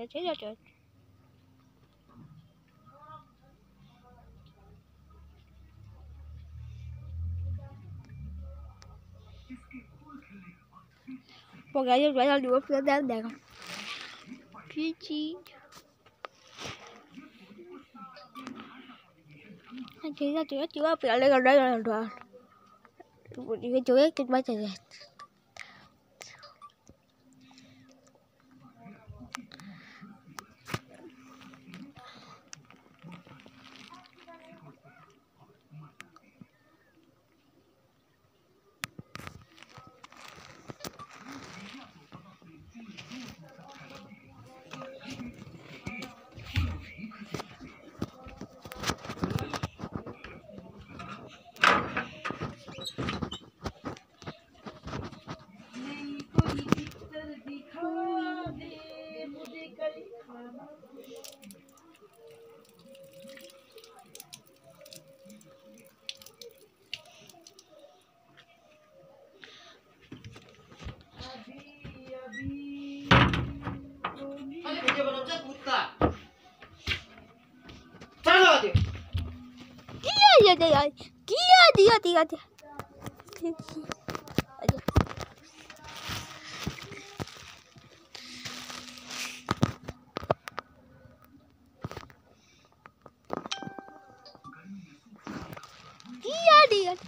Thế chết ra trời. Pagaya vai phía o filho không? dela. Piti. Anh chỉ ra chữa chữa phía lên gần đây rồi rồi. Đi cái chữa cái bay chạy नहीं 뛰어야 돼, 뛰어야 돼, 뛰어야 돼. idiot.